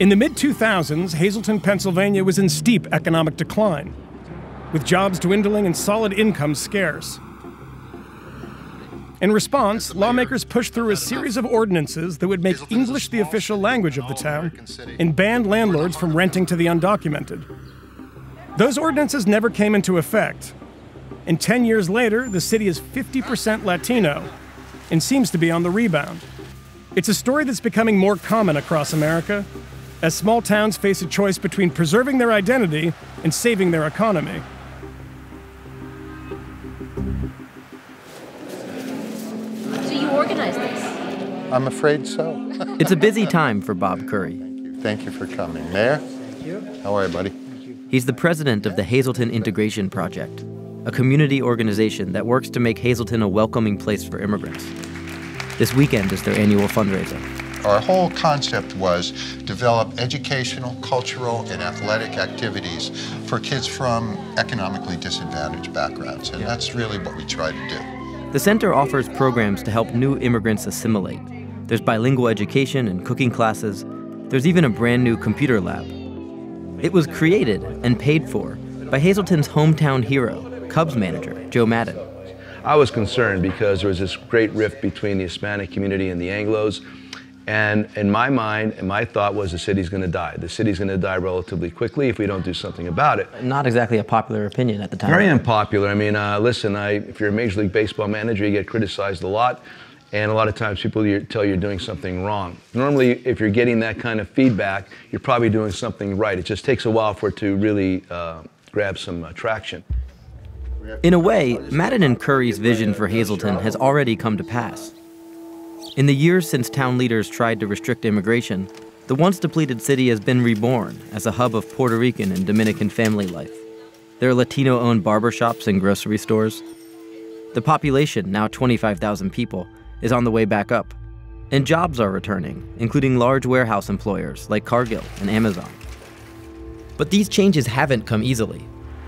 In the mid 2000s, Hazleton, Pennsylvania was in steep economic decline, with jobs dwindling and solid income scarce. In response, lawmakers pushed through a series of ordinances that would make English the official language of the town and ban landlords from renting to the undocumented. Those ordinances never came into effect. And 10 years later, the city is 50% Latino and seems to be on the rebound. It's a story that's becoming more common across America as small towns face a choice between preserving their identity and saving their economy. So you organized this? I'm afraid so. It's a busy time for Bob Curry. Thank you. Thank you for coming. Mayor? Thank you. How are you, buddy? He's the president of the Hazleton Integration Project, a community organization that works to make Hazleton a welcoming place for immigrants. This weekend is their annual fundraiser. Our whole concept was develop educational, cultural, and athletic activities for kids from economically disadvantaged backgrounds, and that's really what we try to do. The center offers programs to help new immigrants assimilate. There's bilingual education and cooking classes. There's even a brand new computer lab. It was created and paid for by Hazleton's hometown hero, Cubs manager Joe Maddon. I was concerned because there was this great rift between the Hispanic community and the Anglos. And in my mind, and my thought was the city's going to die. The city's going to die relatively quickly if we don't do something about it. Not exactly a popular opinion at the time. Very unpopular. I mean, uh, listen, I, if you're a Major League Baseball manager, you get criticized a lot. And a lot of times people tell you you're doing something wrong. Normally, if you're getting that kind of feedback, you're probably doing something right. It just takes a while for it to really uh, grab some uh, traction. In a way, Maddon and Curry's vision for Hazleton has already come to pass. In the years since town leaders tried to restrict immigration, the once depleted city has been reborn as a hub of Puerto Rican and Dominican family life. There are Latino owned barbershops and grocery stores. The population, now 25,000 people, is on the way back up. And jobs are returning, including large warehouse employers like Cargill and Amazon. But these changes haven't come easily.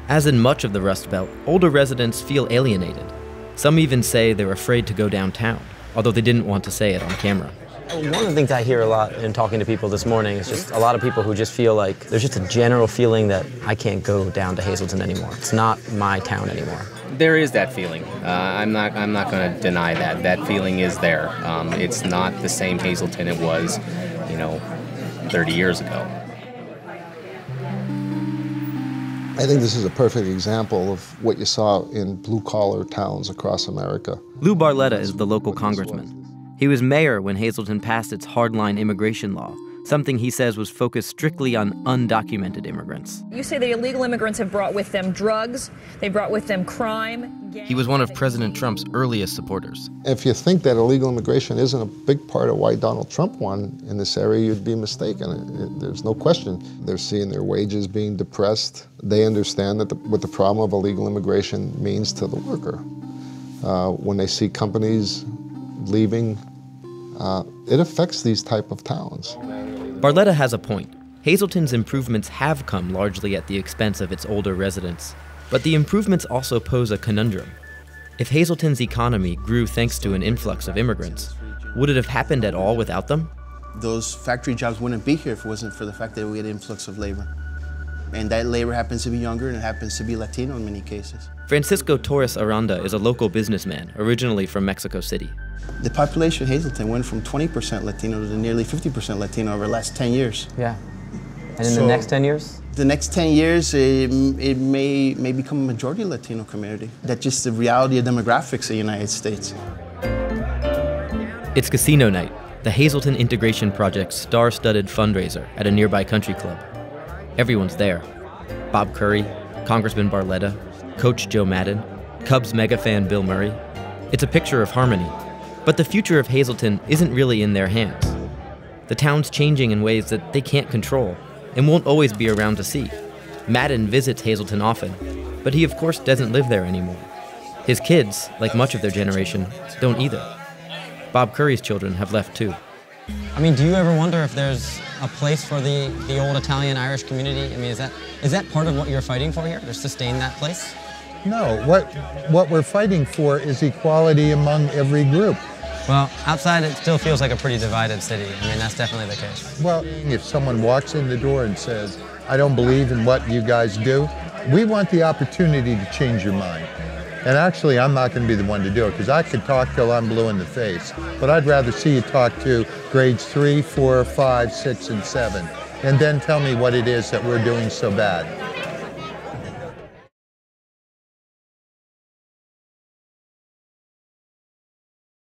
As in much of the Rust Belt, older residents feel alienated. Some even say they're afraid to go downtown, although they didn't want to say it on camera. One of the things I hear a lot in talking to people this morning is just a lot of people who just feel like there's just a general feeling that I can't go down to Hazleton anymore. It's not my town anymore. There is that feeling. Uh, I'm not. I'm not going to deny that. That feeling is there. Um, it's not the same Hazleton it was, you know, 30 years ago. I think this is a perfect example of what you saw in blue collar towns across America. Lou Barletta is the local congressman. He was mayor when Hazleton passed its hardline immigration law, something he says was focused strictly on undocumented immigrants. You say the illegal immigrants have brought with them drugs, they brought with them crime. He was one of President Trump's earliest supporters. If you think that illegal immigration isn't a big part of why Donald Trump won in this area, you'd be mistaken. It, it, there's no question. They're seeing their wages being depressed. They understand that the, what the problem of illegal immigration means to the worker. Uh, when they see companies leaving, uh, it affects these type of towns. Barletta has a point. Hazleton's improvements have come largely at the expense of its older residents. But the improvements also pose a conundrum. If Hazleton's economy grew thanks to an influx of immigrants, would it have happened at all without them? Those factory jobs wouldn't be here if it wasn't for the fact that we had an influx of labor. And that labor happens to be younger and it happens to be Latino in many cases. Francisco Torres Aranda is a local businessman, originally from Mexico City. The population of Hazleton went from 20% Latino to nearly 50% Latino over the last 10 years. Yeah. And in So- the next 10 years? The next 10 years, it, it may, may become a majority Latino community. That's just the reality of demographics of the United States. It's casino night, the Hazleton Integration Project's star studded fundraiser at a nearby country club. Everyone's there Bob Curry, Congressman Barletta, Coach Joe Maddon, Cubs mega fan Bill Murray. It's a picture of harmony. But the future of Hazleton isn't really in their hands. The town's changing in ways that they can't control and won't always be around to see. Maddon visits Hazleton often, but he, of course, doesn't live there anymore. His kids, like much of their generation, don't either. Bob Curry's children have left too. I mean, do you ever wonder if there's a place for the, the old Italian Irish community? I mean, is that is that part of what you're fighting for here, to sustain that place? No, what, what we're fighting for is equality among every group. Well, outside it still feels like a pretty divided city. I mean, that's definitely the case. Well, if someone walks in the door and says, I don't believe in what you guys do, we want the opportunity to change your mind. And actually, I'm not going to be the one to do it because I could talk till I'm blue in the face. But I'd rather see you talk to grades three, four, five, six, and seven, and then tell me what it is that we're doing so bad.